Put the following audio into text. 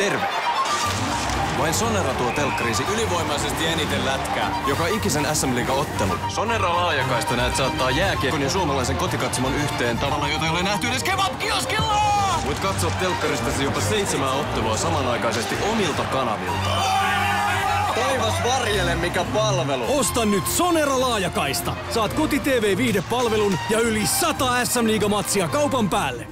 Terve! Vain Sonera tuo telkkariisi ylivoimaisesti eniten lätkää. Joka ikisen SM Liiga ottelu. Sonera laajakaista näet saattaa jääkiekon ja suomalaisen kotikatsomon yhteen tavalla, jota ei ole nähty edes kebabkioskilla! Voit katsoa telkkaristasi jopa seitsemää ottelua samanaikaisesti omilta kanavilta. Taivas varjele mikä palvelu! Osta nyt Sonera laajakaista. Saat koti TV viihdepalvelun ja yli 100 SM Liiga matsia kaupan päälle.